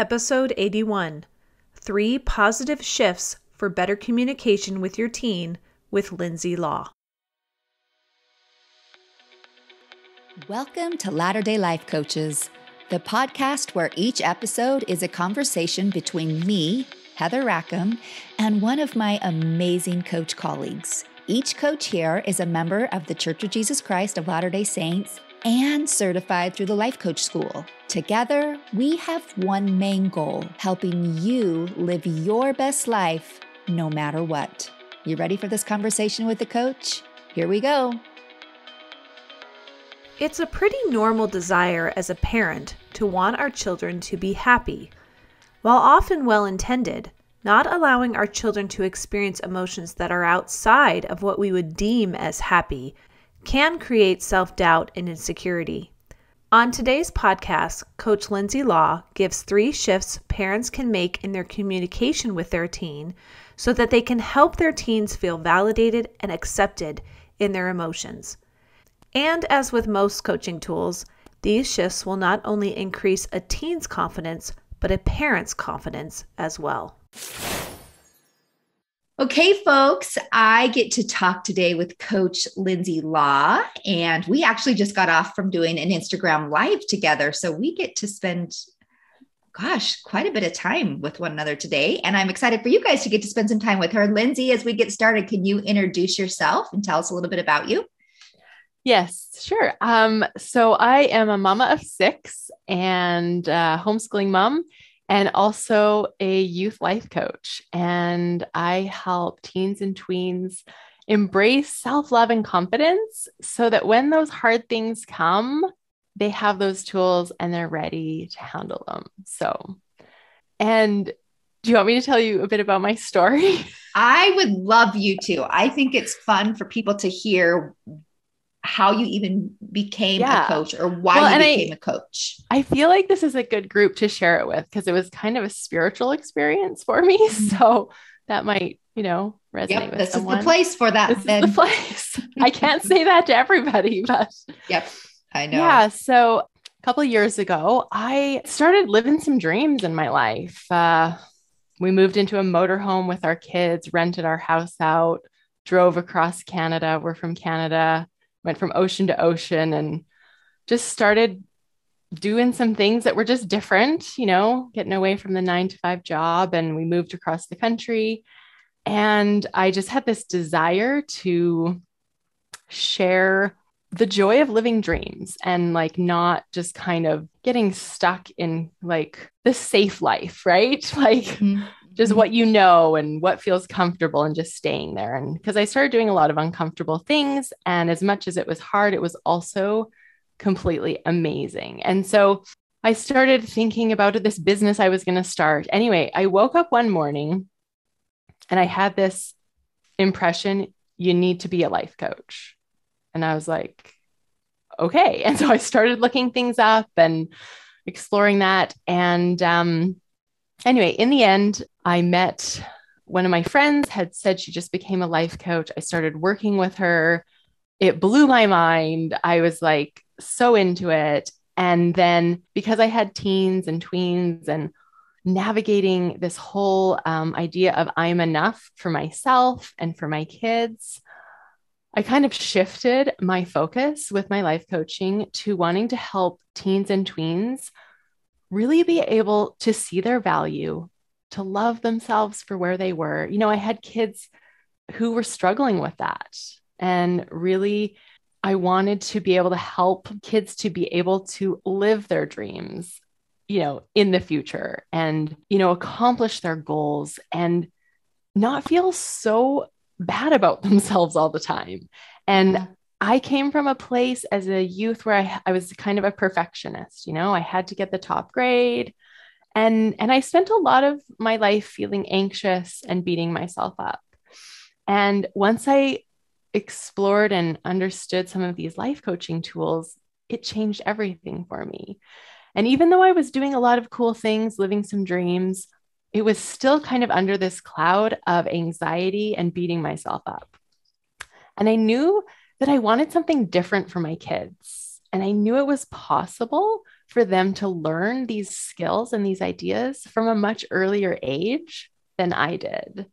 Episode 81 Three Positive Shifts for Better Communication with Your Teen with Lindsay Law. Welcome to Latter day Life Coaches, the podcast where each episode is a conversation between me, Heather Rackham, and one of my amazing coach colleagues. Each coach here is a member of the Church of Jesus Christ of Latter day Saints and certified through the Life Coach School. Together, we have one main goal helping you live your best life no matter what. You ready for this conversation with the coach? Here we go. It's a pretty normal desire as a parent to want our children to be happy. While often well intended, not allowing our children to experience emotions that are outside of what we would deem as happy can create self doubt and insecurity. On today's podcast, Coach Lindsay Law gives three shifts parents can make in their communication with their teen so that they can help their teens feel validated and accepted in their emotions. And as with most coaching tools, these shifts will not only increase a teen's confidence, but a parent's confidence as well. Okay, folks, I get to talk today with Coach Lindsay Law, and we actually just got off from doing an Instagram live together. So we get to spend, gosh, quite a bit of time with one another today. And I'm excited for you guys to get to spend some time with her. Lindsay, as we get started, can you introduce yourself and tell us a little bit about you? Yes, sure. Um, so I am a mama of six and homeschooling mom and also a youth life coach. And I help teens and tweens embrace self love and confidence so that when those hard things come, they have those tools and they're ready to handle them. So, and do you want me to tell you a bit about my story? I would love you to. I think it's fun for people to hear how you even became yeah. a coach or why well, you became I, a coach. I feel like this is a good group to share it with because it was kind of a spiritual experience for me. Mm-hmm. So that might, you know, resonate yep, with this someone. is the place for that. This then. is the place. I can't say that to everybody, but yep, I know. Yeah. So a couple years ago, I started living some dreams in my life. Uh, we moved into a motorhome with our kids, rented our house out, drove across Canada. We're from Canada went from ocean to ocean and just started doing some things that were just different, you know, getting away from the nine to five job. And we moved across the country. And I just had this desire to share the joy of living dreams and like not just kind of getting stuck in like the safe life, right? Like, mm-hmm just what you know and what feels comfortable and just staying there. And because I started doing a lot of uncomfortable things. And as much as it was hard, it was also completely amazing. And so I started thinking about this business I was going to start. Anyway, I woke up one morning and I had this impression you need to be a life coach. And I was like, okay. And so I started looking things up and exploring that. And um, anyway, in the end, I met one of my friends had said she just became a life coach. I started working with her. It blew my mind. I was like so into it. And then because I had teens and tweens and navigating this whole um, idea of I'm enough for myself and for my kids, I kind of shifted my focus with my life coaching to wanting to help teens and tweens really be able to see their value, to love themselves for where they were. You know, I had kids who were struggling with that. And really, I wanted to be able to help kids to be able to live their dreams, you know, in the future and, you know, accomplish their goals and not feel so bad about themselves all the time. And I came from a place as a youth where I, I was kind of a perfectionist, you know, I had to get the top grade. And, and I spent a lot of my life feeling anxious and beating myself up. And once I explored and understood some of these life coaching tools, it changed everything for me. And even though I was doing a lot of cool things, living some dreams, it was still kind of under this cloud of anxiety and beating myself up. And I knew that I wanted something different for my kids. And I knew it was possible for them to learn these skills and these ideas from a much earlier age than I did.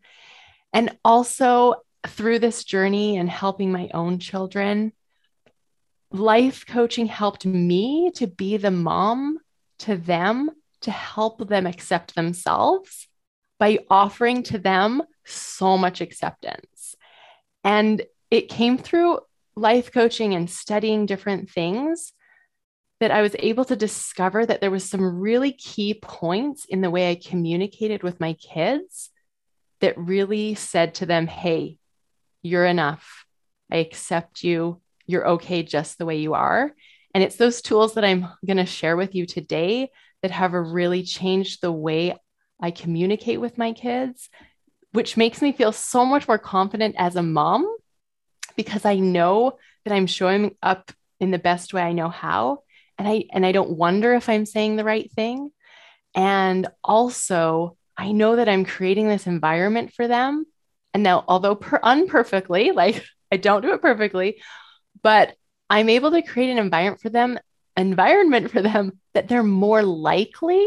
And also through this journey and helping my own children, life coaching helped me to be the mom to them to help them accept themselves by offering to them so much acceptance. And it came through life coaching and studying different things that I was able to discover that there was some really key points in the way I communicated with my kids that really said to them, "Hey, you're enough. I accept you. You're okay just the way you are." And it's those tools that I'm going to share with you today that have really changed the way I communicate with my kids, which makes me feel so much more confident as a mom because I know that I'm showing up in the best way I know how and I and I don't wonder if I'm saying the right thing. And also, I know that I'm creating this environment for them. And now, although per- unperfectly, like I don't do it perfectly, but I'm able to create an environment for them, environment for them that they're more likely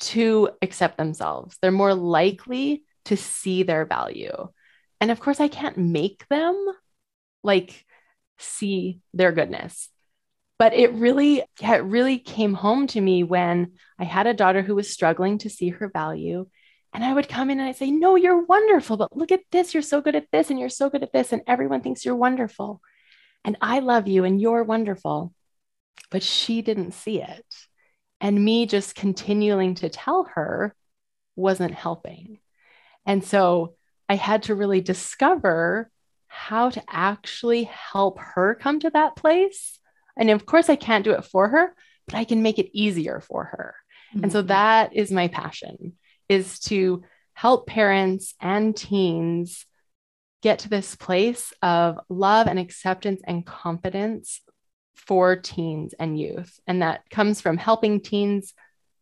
to accept themselves. They're more likely to see their value. And of course, I can't make them like see their goodness. But it really, it really came home to me when I had a daughter who was struggling to see her value. And I would come in and I'd say, No, you're wonderful, but look at this. You're so good at this, and you're so good at this. And everyone thinks you're wonderful. And I love you, and you're wonderful. But she didn't see it. And me just continuing to tell her wasn't helping. And so I had to really discover how to actually help her come to that place and of course, I can't do it for her, but I can make it easier for her. Mm-hmm. And so mm-hmm. that is my passion is to help parents and teens get to this place of love and acceptance and confidence for teens and youth. And that comes from helping teens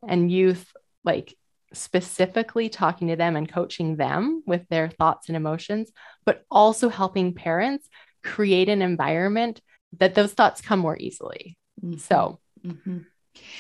and youth, like specifically talking to them and coaching them with their thoughts and emotions, but also helping parents create an environment that those thoughts come more easily. Mm-hmm. So mm-hmm.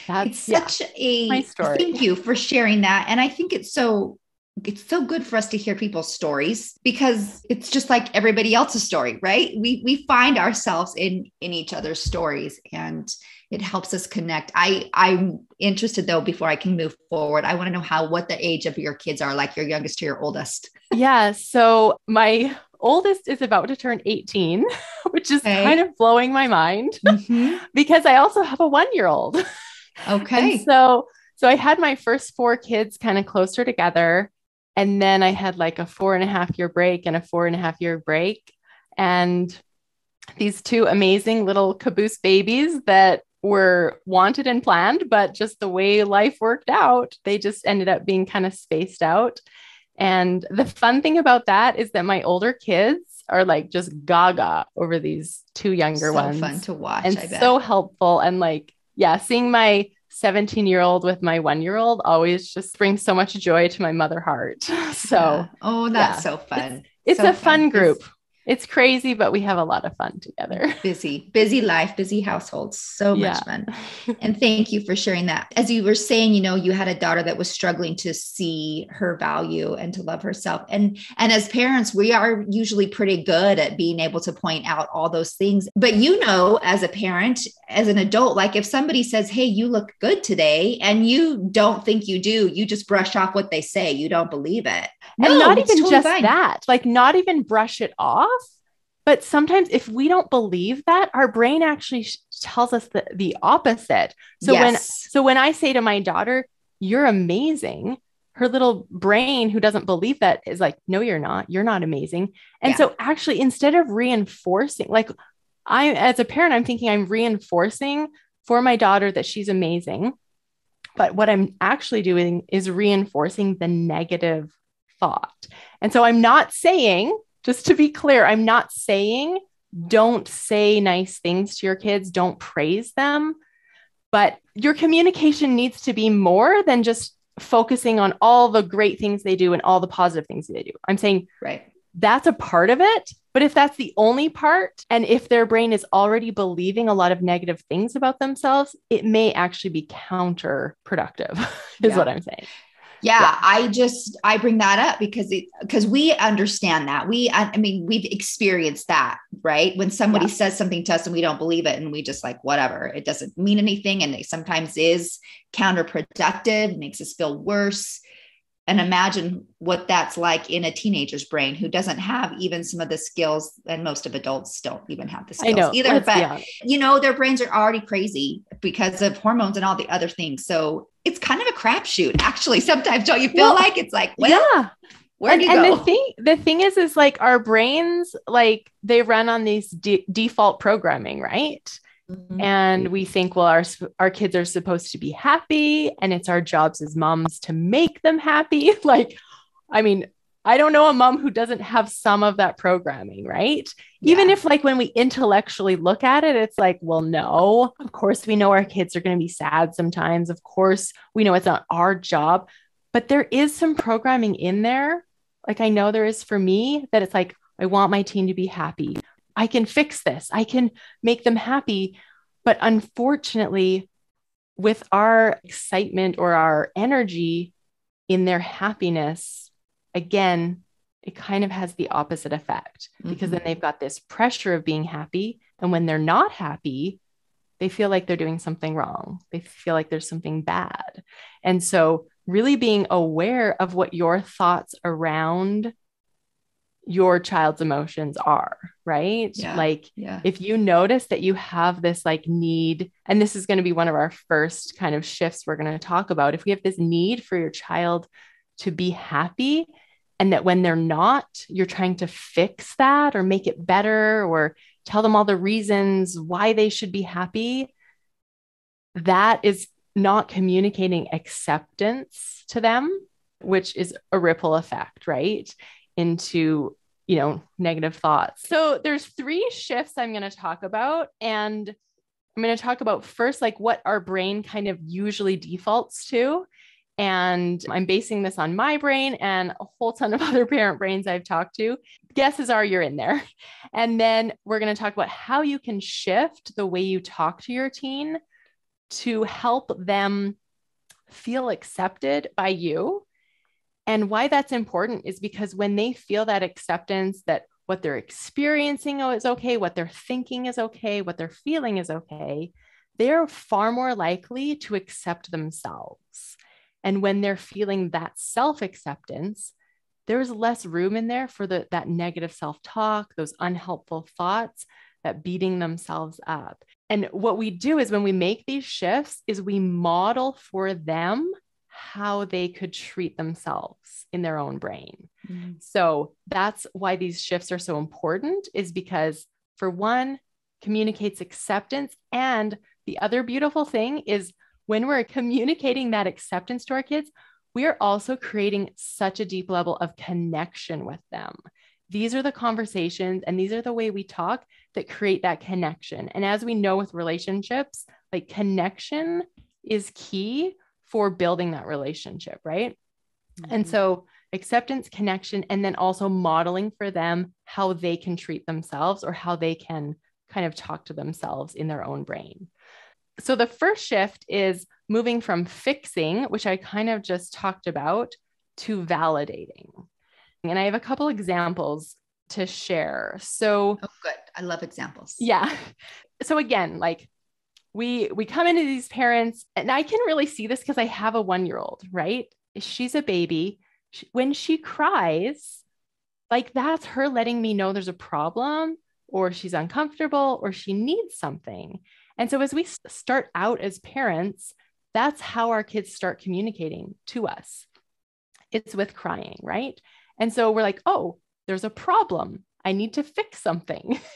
that's it's such a my story. Thank you for sharing that. And I think it's so it's so good for us to hear people's stories because it's just like everybody else's story right we we find ourselves in in each other's stories and it helps us connect i i'm interested though before i can move forward i want to know how what the age of your kids are like your youngest to your oldest yeah so my oldest is about to turn 18, which is okay. kind of blowing my mind mm-hmm. because I also have a one year old. Okay. so, so I had my first four kids kind of closer together. And then I had like a four and a half year break and a four and a half year break. And these two amazing little caboose babies that were wanted and planned, but just the way life worked out, they just ended up being kind of spaced out. And the fun thing about that is that my older kids are like just gaga over these two younger so ones. fun to watch. And so helpful. And like, yeah, seeing my 17 year old with my one year old always just brings so much joy to my mother heart. So, yeah. oh, that's yeah. so fun. It's, it's so a fun, fun group it's crazy, but we have a lot of fun together. Busy, busy life, busy household. So much yeah. fun. And thank you for sharing that. As you were saying, you know, you had a daughter that was struggling to see her value and to love herself. And and as parents, we are usually pretty good at being able to point out all those things. But you know, as a parent, as an adult, like if somebody says, Hey, you look good today, and you don't think you do, you just brush off what they say. You don't believe it. No, and not even totally just fine. that, like not even brush it off but sometimes if we don't believe that, our brain actually sh- tells us the, the opposite. So yes. when so when I say to my daughter, "You're amazing," her little brain who doesn't believe that is like, "No, you're not. You're not amazing." And yeah. so actually instead of reinforcing like I as a parent I'm thinking I'm reinforcing for my daughter that she's amazing. But what I'm actually doing is reinforcing the negative thought. And so I'm not saying just to be clear, I'm not saying don't say nice things to your kids, don't praise them, but your communication needs to be more than just focusing on all the great things they do and all the positive things they do. I'm saying, right. that's a part of it. But if that's the only part, and if their brain is already believing a lot of negative things about themselves, it may actually be counterproductive, is Yeah. what I'm saying. Yeah, Yeah. I just I bring that up because it because we understand that. We I, I mean, we've experienced that, right? When somebody Yeah. says something to us and we don't believe it and we just like whatever. It doesn't mean anything and it sometimes is counterproductive, makes us feel worse. And imagine what that's like in a teenager's brain who doesn't have even some of the skills and most of adults don't even have the I skills know. either, but honest. you know, their brains are already crazy because of hormones and all the other things. So it's kind of a crapshoot, actually. Sometimes don't you feel Well, like it's like, well, yeah. where and, do you and go? the thing the thing is is like our brains like they run on these de- default programming right Mhm. and we think well our our kids are supposed to be happy and it's our jobs as moms to make them happy like i mean i don't know a mom who doesn't have some of that programming right? Even if like when we intellectually look at it it's like well no of course we know our kids are going to be sad sometimes. Of course we know it's not our job. But there is some programming in there like i know there is for me that it's like i want my teen to be happy. I can fix this. I can make them happy. But unfortunately with our excitement or our energy in their happiness again it kind of has the opposite effect because Mhm. then they've got this pressure of being happy and when they're not happy they feel like they're doing something wrong they feel like there's something bad and so really being aware of what your thoughts around your child's emotions are right Yeah. like yeah. if you notice that you have this like need and this is going to be one of our first kind of shifts we're going to talk about if we have this need for your child to be happy and that when they're not you're trying to fix that or make it better or tell them all the reasons why they should be happy that is not communicating acceptance to them which is a ripple effect right into you know negative thoughts. So there's three shifts i'm going to talk about and i'm going to talk about first like what our brain kind of usually defaults to and i'm basing this on my brain and a whole ton of other parent brains i've talked to. Guesses are you're in there. And then we're going to talk about how you can shift the way you talk to your teen to help them feel accepted by you. And why that's important is because when they feel that acceptance that what they're experiencing is okay, what they're thinking is okay, what they're feeling is okay, they're far more likely to accept themselves. And when they're feeling that self acceptance, there's less room in there for the, that negative self talk, those unhelpful thoughts, that beating themselves up. And what we do is when we make these shifts is we model for them how they could treat themselves in their own brain. Mhm. So that's why these shifts are so important is because for one communicates acceptance and the other beautiful thing is when we're communicating that acceptance to our kids, we are also creating such a deep level of connection with them. These are the conversations and these are the way we talk that create that connection. And as we know with relationships, like connection is key for building that relationship, right? And Mhm. so acceptance, connection, and then also modeling for them how they can treat themselves or how they can kind of talk to themselves in their own brain. So the first shift is moving from fixing, which I kind of just talked about, to validating. And I have a couple examples to share. So Oh, good. I love examples. yeah. So again, like we we come into these parents and I can really see this because I have a 1-year-old, right? She's a baby. She- When she cries, like that's her letting me know there's a problem or she's uncomfortable or she needs something. And so as we start out as parents, that's how our kids start communicating to us. It's with crying, right? And so we're like, "Oh, there's a problem. I need to fix something."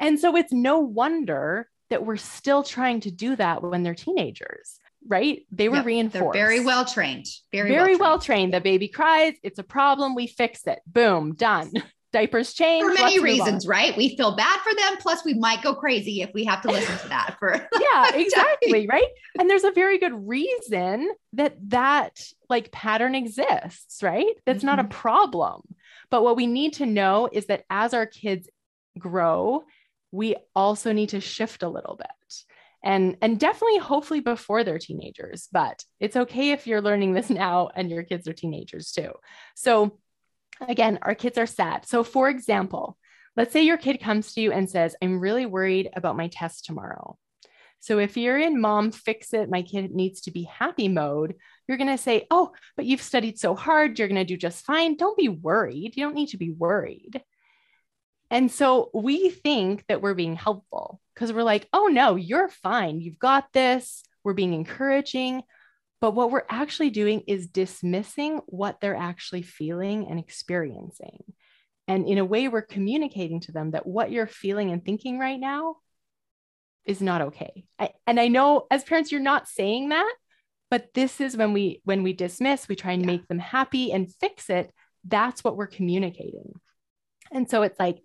And so it's no wonder that we're still trying to do that when they're teenagers, right? They were Yep. reinforced. They're very well trained. Very, very well well trained. The baby cries, it's a problem, we fix it. Boom, done. Diapers change. For many reasons, right? We feel bad for them. Plus, we might go crazy if we have to listen to that for yeah, exactly, right? And there's a very good reason that that like pattern exists, right? That's not a Mhm. problem. But what we need to know is that as our kids grow, we also need to shift a little bit. And, and definitely, hopefully, before they're teenagers, but it's okay if you're learning this now and your kids are teenagers too. So, again, our kids are sad. So, for example, let's say your kid comes to you and says, I'm really worried about my test tomorrow. So if you're in mom fix it, my kid needs to be happy mode, you're going to say, Oh, but you've studied so hard. You're going to do just fine. Don't be worried. You don't need to be worried. And so we think that we're being helpful because we're like, Oh, no, you're fine. You've got this. We're being encouraging. But what we're actually doing is dismissing what they're actually feeling and experiencing. And in a way, we're communicating to them that what you're feeling and thinking right now is not okay. I, and I know as parents, you're not saying that, but this is when we when we dismiss, we try and yeah. make them happy and fix it. That's what we're communicating. And so it's like,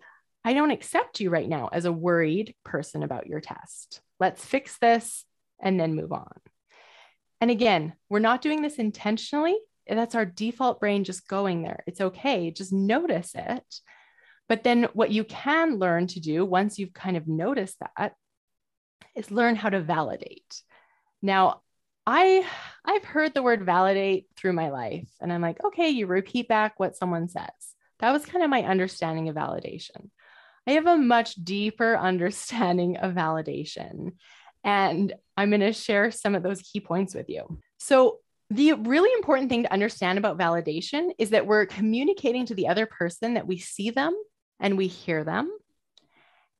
I don't accept you right now as a worried person about your test. Let's fix this and then move on. And again, we're not doing this intentionally. That's our default brain just going there. It's okay. Just notice it. But then what you can learn to do once you've kind of noticed that is learn how to validate. Now, I I've heard the word validate through my life and I'm like, okay, you repeat back what someone says. That was kind of my understanding of validation. I have a much deeper understanding of validation and I'm going to share some of those key points with you. So, the really important thing to understand about validation is that we're communicating to the other person that we see them and we hear them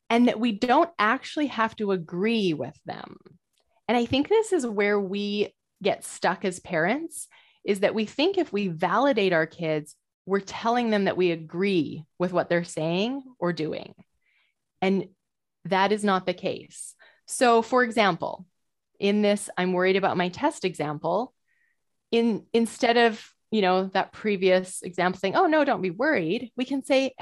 and that we don't actually have to agree with them. And I think this is where we get stuck as parents is that we think if we validate our kids, we're telling them that we agree with what they're saying or doing. And that is not the case. So, for example, in this, I'm worried about my test example. In instead of you know that previous example saying, "Oh no, don't be worried," we can say,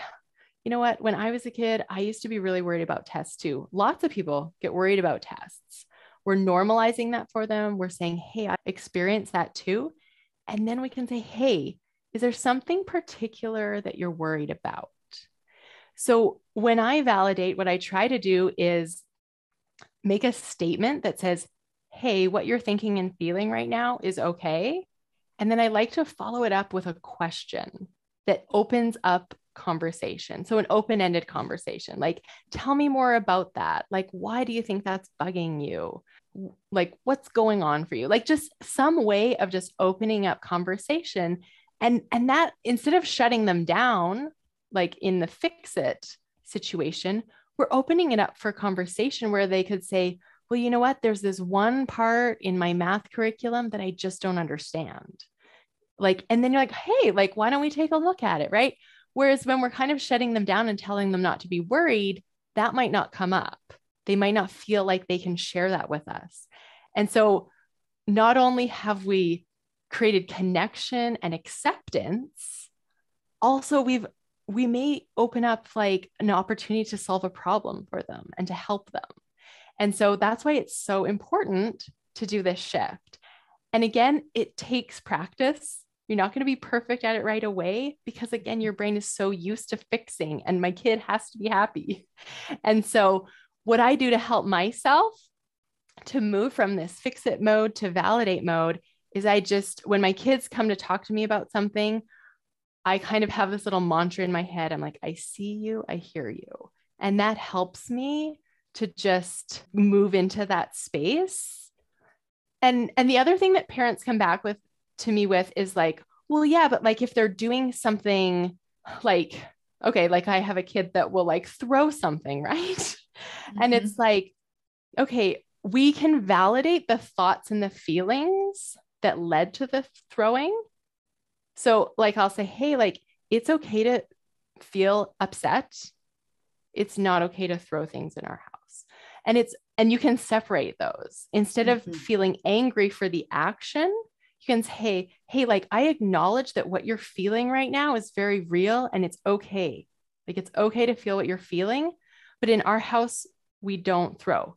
you know what? When I was a kid, I used to be really worried about tests too. Lots of people get worried about tests. We're normalizing that for them. We're saying, hey, I experienced that too. And then we can say, hey, is there something particular that you're worried about? So when I validate, what I try to do is make a statement that says, hey, what you're thinking and feeling right now is okay. And then I like to follow it up with a question that opens up conversation. So, an open ended conversation like, tell me more about that. Like, why do you think that's bugging you? Like, what's going on for you? Like, just some way of just opening up conversation. And, and that instead of shutting them down, like in the fix it situation, we're opening it up for conversation where they could say, well, you know what? There's this one part in my math curriculum that I just don't understand. Like, and then you're like, hey, like, why don't we take a look at it? Right. Whereas when we're kind of shutting them down and telling them not to be worried, that might not come up. They might not feel like they can share that with us. And so, not only have we created connection and acceptance, also we've we may open up like an opportunity to solve a problem for them and to help them. And so that's why it's so important to do this shift. And again, it takes practice. You're not going to be perfect at it right away because, again, your brain is so used to fixing, and my kid has to be happy. And so, what I do to help myself to move from this fix it mode to validate mode is I just, when my kids come to talk to me about something, I kind of have this little mantra in my head. I'm like, I see you, I hear you. And that helps me to just move into that space. And and the other thing that parents come back with to me with is like, well, yeah, but like if they're doing something like, okay, like I have a kid that will like throw something, right? Mm-hmm. And it's like, okay, we can validate the thoughts and the feelings that led to the throwing. So, like, I'll say, hey, like, it's okay to feel upset. It's not okay to throw things in our house. And it's, and you can separate those instead mm-hmm. of feeling angry for the action you can say, hey, hey, like I acknowledge that what you're feeling right now is very real and it's okay. Like it's okay to feel what you're feeling. But in our house, we don't throw.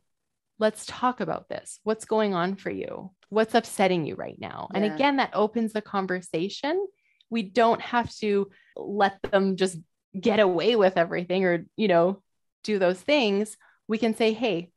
Let's talk about this. What's going on for you? What's upsetting you right now? Yeah. And again, that opens the conversation we don't have to let them just get away with everything or, you know, do those things. We can say, hey,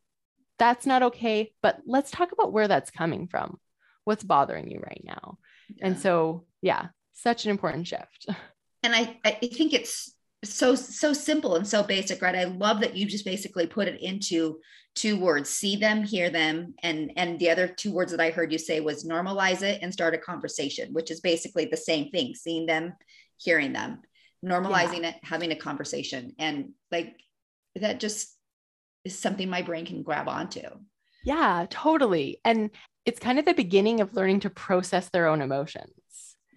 that's not okay, but let's talk about where that's coming from. What's bothering you right now? Yeah. And so, yeah, such an important shift. And I, I think it's so so simple and so basic right? I love that you just basically put it into two words see them hear them. And and the other two words that i heard you say was normalize it and start a conversation which is basically the same thing seeing them hearing them normalizing yeah. it having a conversation. And like that just is something my brain can grab onto. Yeah totally. And it's kind of the beginning of learning to process their own emotions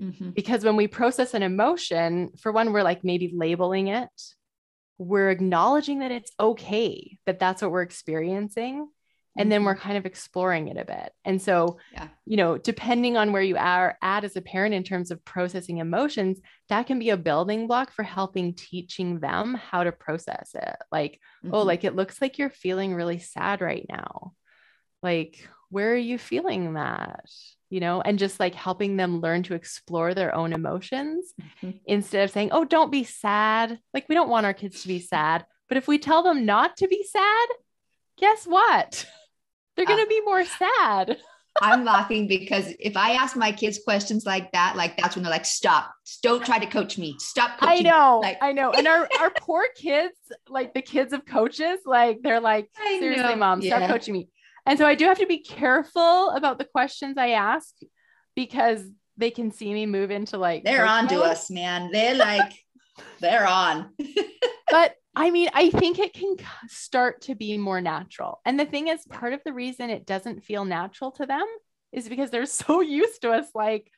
Mm-hmm. Because when we process an emotion, for one, we're like maybe labeling it, we're acknowledging that it's okay that that's what we're experiencing. And then we're mm-hmm. kind of exploring it a bit. And so, yeah. you know, depending on where you are at as a parent in terms of processing emotions, that can be a building block for helping teaching them how to process it. Like, oh, mm-hmm. oh, like it looks like you're feeling really sad right now. Like, where are you feeling that? you know, and just like helping them learn to explore their own emotions mm-hmm. instead of saying, oh, don't be sad. Like, we don't want our kids to be sad. But if we tell them not to be sad, guess what? They're going to uh, be more sad. I'm laughing because if I ask my kids questions like that, like that's when they're like, stop, don't try to coach me. Stop I know, like, I know. And our, our poor kids, like the kids of coaches, like they're like, seriously, mom, yeah. stop coaching me. And so I do have to be careful about the questions I ask because they can see me move into like they're on to us, man. They're like they're on. but I mean, I think it can start to be more natural. And the thing is, part of the reason it doesn't feel natural to them is because they're so used to us like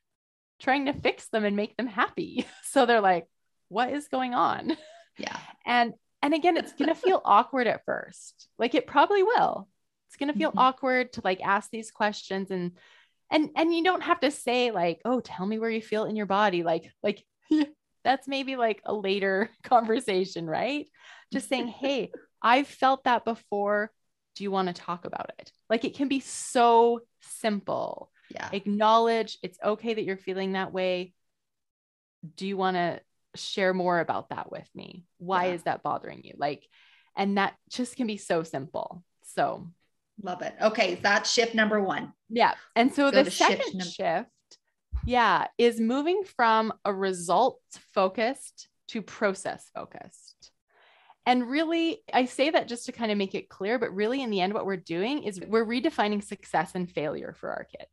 trying to fix them and make them happy. So they're like, what is going on? Yeah. And and again, it's going to feel awkward at first. Like it probably will it's going to feel mm-hmm. awkward to like ask these questions and and and you don't have to say like oh tell me where you feel in your body like like that's maybe like a later conversation right? Just saying hey i've felt that before. Do you want to talk about it? Like it can be so simple. Yeah. Acknowledge it's okay that you're feeling that way. Do you want to share more about that with me? Why yeah. is that bothering you? Like and that just can be so simple. So Love it. Okay, that's shift number one. Yeah. And so Go the second shift, shift, yeah, is moving from a result focused to process focused. And really, I say that just to kind of make it clear, but really, in the end, what we're doing is we're redefining success and failure for our kids.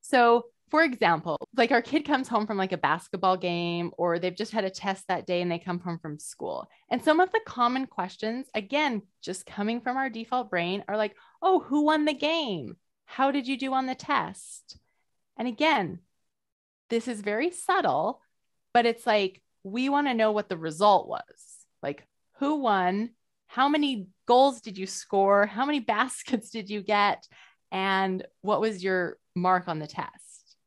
So for example, like our kid comes home from like a basketball game or they've just had a test that day and they come home from school. And some of the common questions, again, just coming from our default brain are like, oh, who won the game? How did you do on the test? And again, this is very subtle, but it's like we want to know what the result was. Like, who won? How many goals did you score? How many baskets did you get? And what was your mark on the test?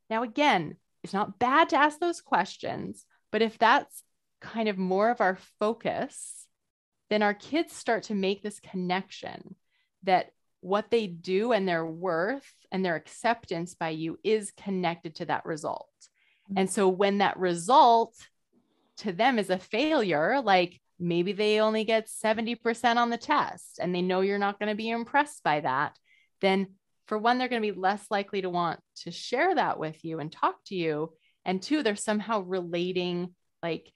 Now, again, it's not bad to ask those questions, but if that's kind of more of our focus, then our kids start to make this connection that what they do and their worth and their acceptance by you is connected to that result. Mm-hmm. And so when that result to them is a failure, like maybe they only get 70% on the test and they know you're not going to be impressed by that, then for one, they're going to be less likely to want to share that with you and talk to you. And two, they're somehow relating like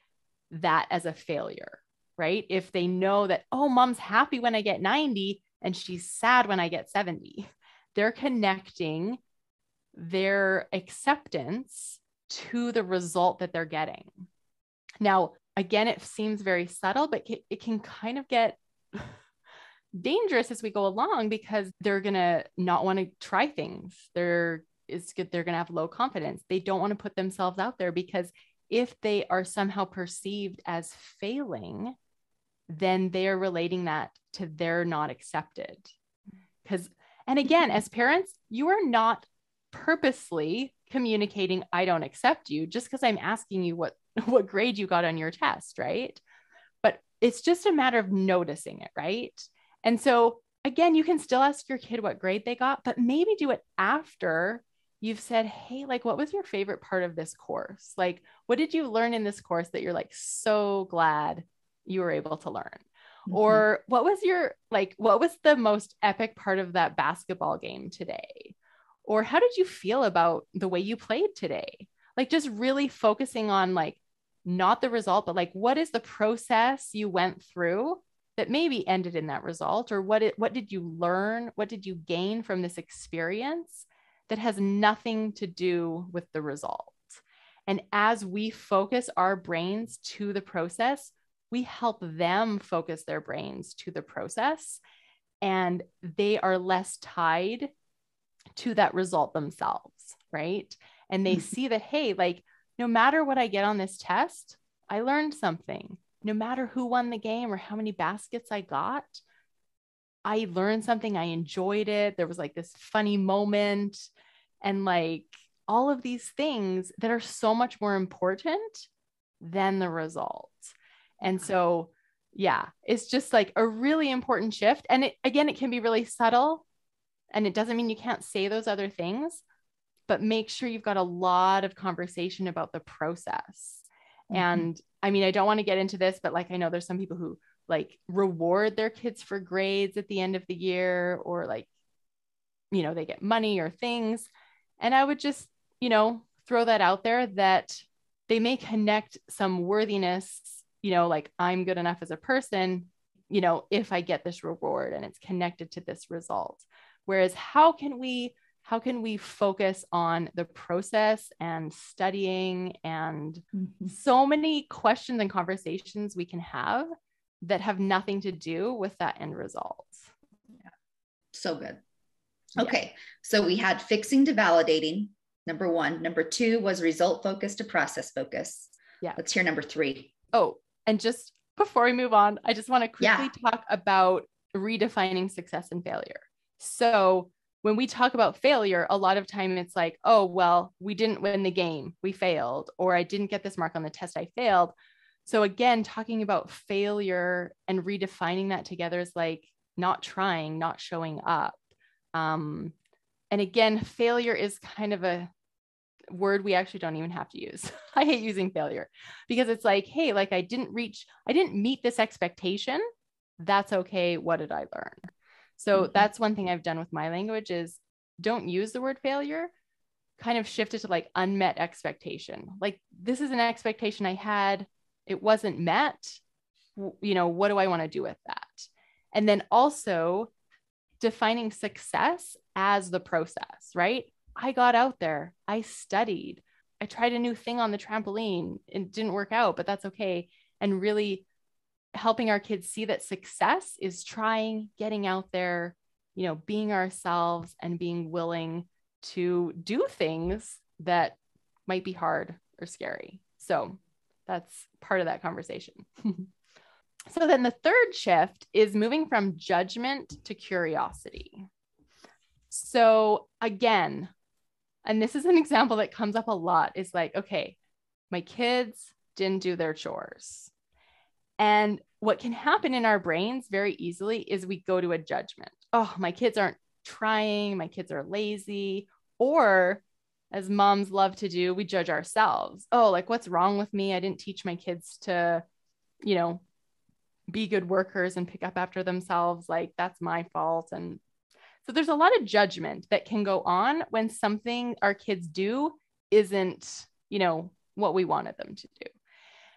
that as a failure, right? If they know that, oh, mom's happy when I get 90 and she's sad when I get 70, they're connecting their acceptance to the result that they're getting. Now, again, it seems very subtle, but it can kind of get dangerous as we go along because they're going to not want to try things. They're is they're going to have low confidence. They don't want to put themselves out there because if they are somehow perceived as failing, then they are relating that to they're not accepted. Because and again, as parents, you are not purposely communicating I don't accept you just because I'm asking you what what grade you got on your test, right? But it's just a matter of noticing it, right? And so, again, you can still ask your kid what grade they got, but maybe do it after you've said, Hey, like, what was your favorite part of this course? Like, what did you learn in this course that you're like so glad you were able to learn? Mm-hmm. Or what was your, like, what was the most epic part of that basketball game today? Or how did you feel about the way you played today? Like, just really focusing on, like, not the result, but like, what is the process you went through that maybe ended in that result or what it, what did you learn what did you gain from this experience that has nothing to do with the result? And as we focus our brains to the process we help them focus their brains to the process and they are less tied to that result themselves right? And they mm-hmm. see that hey like no matter what i get on this test i learned something no matter who won the game or how many baskets I got, I learned something. I enjoyed it. There was like this funny moment and like all of these things that are so much more important than the results. And so, yeah, it's just like a really important shift. And it, again, it can be really subtle and it doesn't mean you can't say those other things, but make sure you've got a lot of conversation about the process. Mm-hmm. And I mean, I don't want to get into this, but like I know there's some people who like reward their kids for grades at the end of the year or like, you know, they get money or things. And I would just, you know, throw that out there that they may connect some worthiness, you know, like I'm good enough as a person, you know, if I get this reward and it's connected to this result. Whereas, how can we how can we focus on the process and studying and mm-hmm. so many questions and conversations we can have that have nothing to do with that end result yeah. so good okay yeah. so we had fixing to validating number one number two was result focus to process focus yeah let's hear number three. Oh, and just before we move on i just want to quickly yeah. talk about redefining success and failure so when we talk about failure, a lot of time it's like, oh, well, we didn't win the game, we failed, or I didn't get this mark on the test, I failed. So again, talking about failure and redefining that together is like not trying, not showing up. Um, and again, failure is kind of a word we actually don't even have to use. I hate using failure because it's like, hey, like I didn't reach, I didn't meet this expectation. That's okay. What did I learn? So mm-hmm. that's one thing I've done with my language is don't use the word failure, kind of shift it to like unmet expectation. Like this is an expectation I had, it wasn't met. You know, what do I want to do with that? And then also defining success as the process, right? I got out there, I studied, I tried a new thing on the trampoline. It didn't work out, but that's okay. And really helping our kids see that success is trying, getting out there, you know, being ourselves and being willing to do things that might be hard or scary. So that's part of that conversation. so then the third shift is moving from judgment to curiosity. So again, and this is an example that comes up a lot is like, okay, my kids didn't do their chores. And what can happen in our brains very easily is we go to a judgment. Oh, my kids aren't trying, my kids are lazy. Or as moms love to do, we judge ourselves. Oh, like what's wrong with me? I didn't teach my kids to, you know, be good workers and pick up after themselves. Like that's my fault. And so there's a lot of judgment that can go on when something our kids do isn't, you know, what we wanted them to do.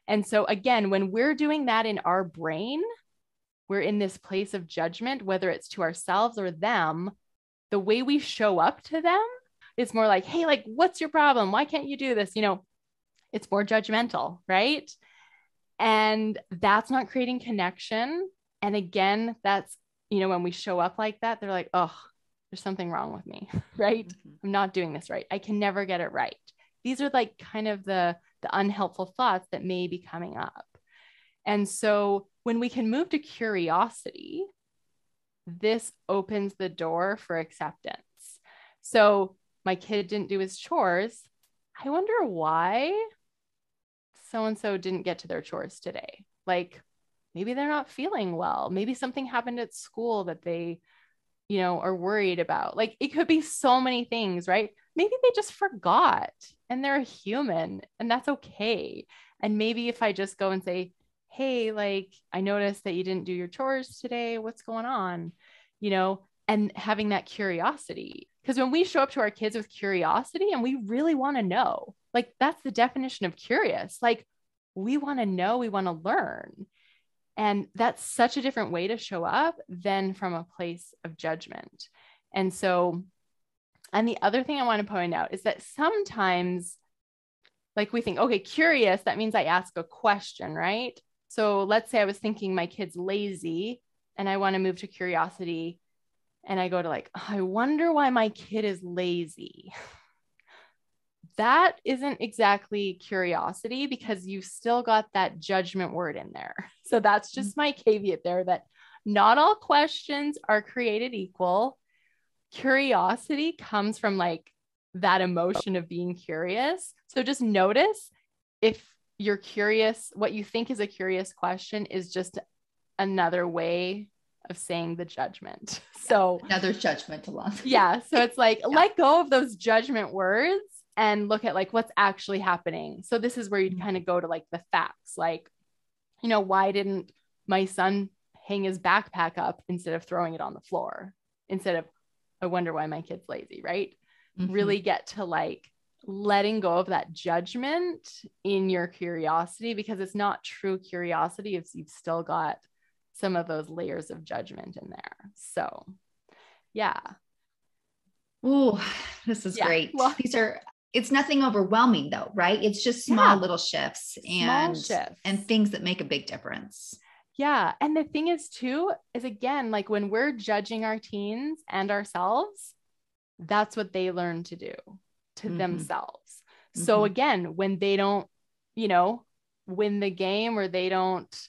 And so, again, when we're doing that in our brain, we're in this place of judgment, whether it's to ourselves or them. The way we show up to them is more like, hey, like, what's your problem? Why can't you do this? You know, it's more judgmental, right? And that's not creating connection. And again, that's, you know, when we show up like that, they're like, oh, there's something wrong with me, right? Mm-hmm. I'm not doing this right. I can never get it right. These are like kind of the the unhelpful thoughts that may be coming up. And so when we can move to curiosity, this opens the door for acceptance. So my kid didn't do his chores. I wonder why so and so didn't get to their chores today. Like maybe they're not feeling well. Maybe something happened at school that they, you know, are worried about. Like it could be so many things, right? Maybe they just forgot and they're human and that's okay. And maybe if I just go and say, Hey, like, I noticed that you didn't do your chores today. What's going on? You know, and having that curiosity. Because when we show up to our kids with curiosity and we really want to know, like, that's the definition of curious. Like, we want to know, we want to learn. And that's such a different way to show up than from a place of judgment. And so, and the other thing I want to point out is that sometimes, like we think, okay, curious, that means I ask a question, right? So let's say I was thinking my kid's lazy and I want to move to curiosity. And I go to like, I wonder why my kid is lazy. that isn't exactly curiosity because you've still got that judgment word in there. So that's just mm-hmm. my caveat there that not all questions are created equal. Curiosity comes from like that emotion of being curious. So just notice if you're curious, what you think is a curious question is just another way of saying the judgment. So another judgment along. yeah. So it's like yeah. let go of those judgment words and look at like what's actually happening. So this is where you mm-hmm. kind of go to like the facts, like, you know, why didn't my son hang his backpack up instead of throwing it on the floor? Instead of, I wonder why my kid's lazy, right? Mm-hmm. Really get to like letting go of that judgment in your curiosity because it's not true curiosity if you've still got some of those layers of judgment in there. So, yeah. Oh, this is yeah. great. Well, These are it's nothing overwhelming though, right? It's just small yeah. little shifts and shifts. and things that make a big difference. Yeah. And the thing is too is again like when we're judging our teens and ourselves, that's what they learn to do to mm-hmm. themselves. Mm-hmm. So again, when they don't, you know, win the game or they don't,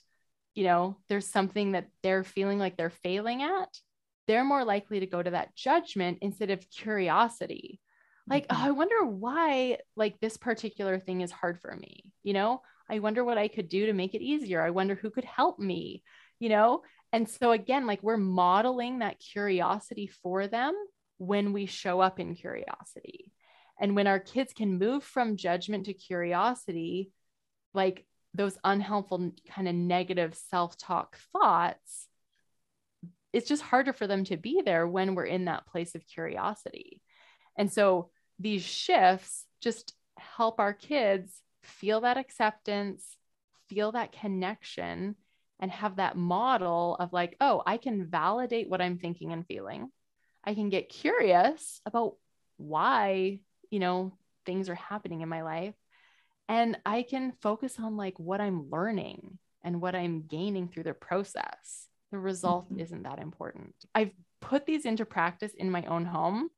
you know, there's something that they're feeling like they're failing at, they're more likely to go to that judgment instead of curiosity like oh, i wonder why like this particular thing is hard for me you know i wonder what i could do to make it easier. I wonder who could help me you know? And so again like we're modeling that curiosity for them when we show up in curiosity. And when our kids can move from judgment to curiosity like those unhelpful kind of negative self-talk thoughts it's just harder for them to be there when we're in that place of curiosity. And so these shifts just help our kids feel that acceptance, feel that connection, and have that model of like, oh, I can validate what I'm thinking and feeling. I can get curious about why, you know, things are happening in my life. And I can focus on like what I'm learning and what I'm gaining through the process. The result mm-hmm. isn't that important. I've put these into practice in my own home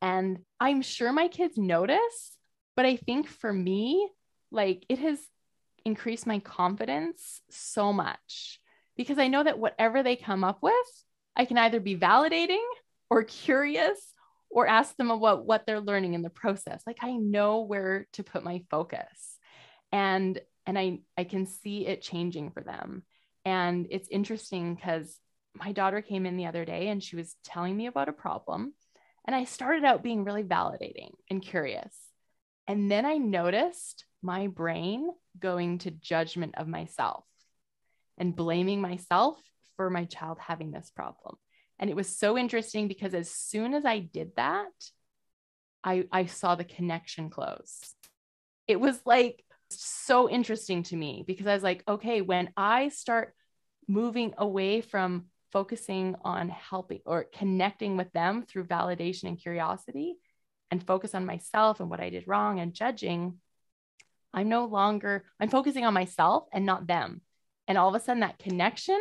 and I'm sure my kids notice, but I think for me, like it has increased my confidence so much because I know that whatever they come up with, I can either be validating or curious or ask them about what they're learning in the process. Like I know where to put my focus. And and I I can see it changing for them. And it's interesting cuz my daughter came in the other day and she was telling me about a problem and I started out being really validating and curious. And then I noticed my brain going to judgment of myself and blaming myself for my child having this problem. And it was so interesting because as soon as I did that, I, I saw the connection close. It was like so interesting to me because I was like, okay, when I start moving away from focusing on helping or connecting with them through validation and curiosity and focus on myself and what I did wrong and judging, I'm no longer, I'm focusing on myself and not them. And all of a sudden that connection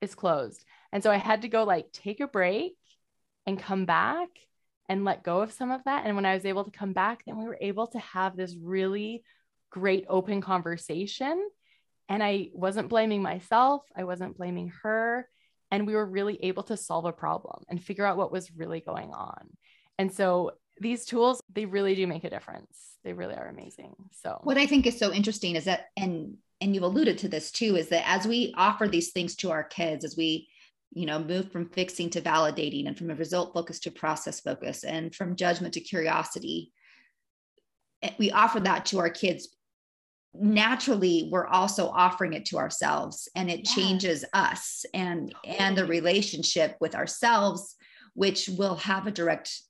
is closed. And so I had to go like take a break and come back and let go of some of that. And when I was able to come back, then we were able to have this really great open conversation. And I wasn't blaming myself, I wasn't blaming her and we were really able to solve a problem and figure out what was really going on. And so these tools, they really do make a difference. They really are amazing. So what I think is so interesting is that and and you've alluded to this too is that as we offer these things to our kids as we you know, move from fixing to validating and from a result focus to process focus and from judgment to curiosity. Eh, we offer that to our kids. Naturally, we're also offering it to ourselves and it changes us and and the relationship with ourselves, which will have a direct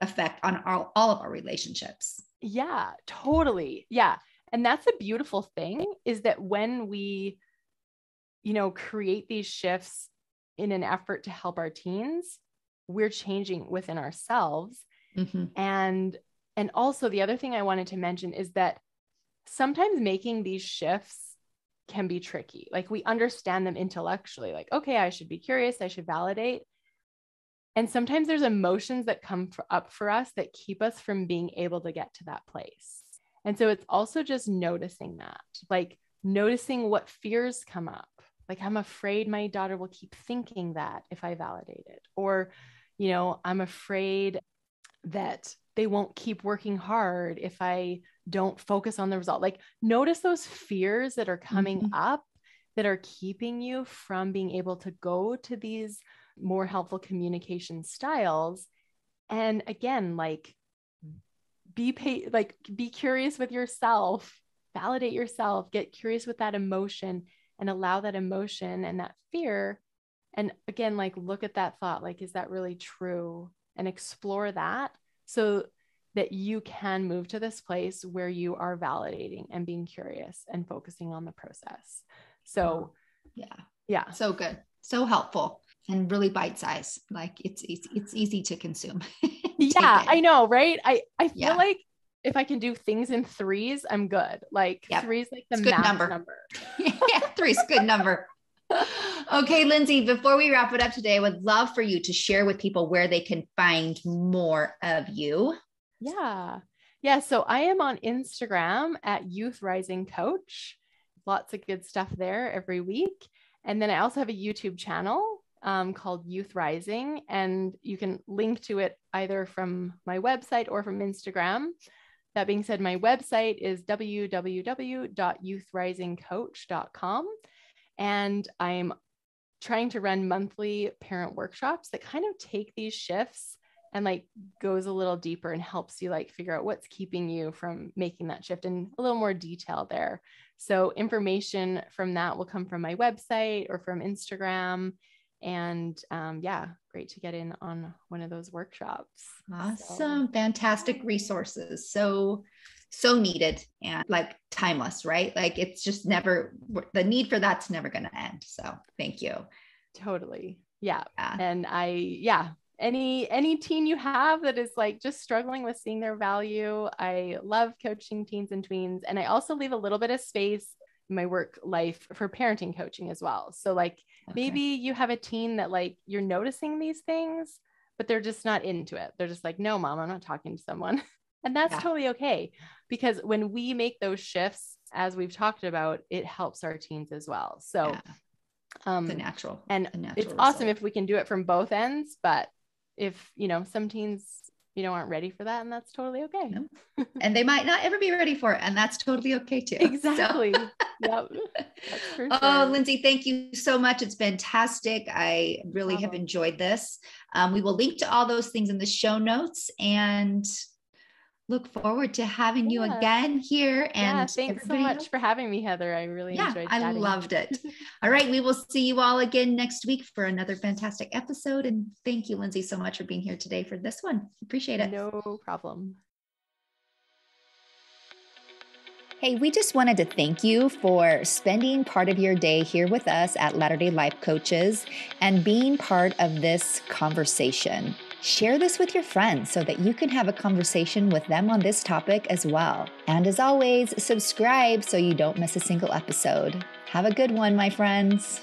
effect on all, all of our relationships. Yeah, totally. Yeah. And that's a beautiful thing is that when we, you know, create these shifts in an effort to help our teens, we're changing within ourselves. Mm-hmm. And and also the other thing I wanted to mention is that sometimes making these shifts can be tricky. Like we understand them intellectually, like, okay, I should be curious, I should validate. And sometimes there's emotions that come for, up for us that keep us from being able to get to that place. And so it's also just noticing that, like noticing what fears come up. Like, I'm afraid my daughter will keep thinking that if I validate it. Or, you know, I'm afraid that they won't keep working hard if I don't focus on the result. Like, notice those fears that are coming mm-hmm. up that are keeping you from being able to go to these more helpful communication styles. And again like be pay like be curious with yourself validate yourself get curious with that emotion and allow that emotion and that fear. And again like look at that thought like is that really true? And explore that so that you can move to this place where you are validating and being curious and focusing on the process. So yeah. Yeah. So good. So helpful and really bite size. Like it's it's, it's easy to consume. yeah, I know, right? I I feel yeah. like if I can do things in threes, I'm good. Like yep. threes, like the good number. number. yeah, three's good number. okay, Lindsay, before we wrap it up today, I would love for you to share with people where they can find more of you. Yeah. Yeah. So I am on Instagram at Youth Rising Coach. Lots of good stuff there every week. And then I also have a YouTube channel um, called Youth Rising, and you can link to it either from my website or from Instagram. That being said, my website is www.youthrisingcoach.com, and I'm trying to run monthly parent workshops that kind of take these shifts and like goes a little deeper and helps you like figure out what's keeping you from making that shift in a little more detail there. So information from that will come from my website or from Instagram and um, yeah great to get in on one of those workshops. Awesome. So. fantastic resources. So so needed and like timeless right? Like it's just never the need for that's never going to end. So thank you. Totally. Yeah. yeah. And i yeah any any teen you have that is like just struggling with seeing their value i love coaching teens and tweens. And i also leave a little bit of space in my work life for parenting coaching as well. So like okay. maybe you have a teen that like you're noticing these things, but they're just not into it. They're just like, no, mom, I'm not talking to someone. and that's yeah. totally okay. Because when we make those shifts, as we've talked about, it helps our teens as well. So yeah. um the natural and the natural it's result. awesome if we can do it from both ends. But if you know some teens you know aren't ready for that and that's totally okay. No. and they might not ever be ready for it and that's totally okay too exactly. So. yep oh lindsay thank you so much. It's fantastic. I really have enjoyed this. Um, we will link to all those things in the show notes and look forward to having yeah. you again here. And yeah, thanks so much else. for having me, Heather. I really yeah, enjoyed. I loved it. all right, we will see you all again next week for another fantastic episode. And thank you, Lindsay, so much for being here today for this one. Appreciate it. No problem. Hey, we just wanted to thank you for spending part of your day here with us at Latter day Life Coaches and being part of this conversation. Share this with your friends so that you can have a conversation with them on this topic as well. And as always, subscribe so you don't miss a single episode. Have a good one, my friends.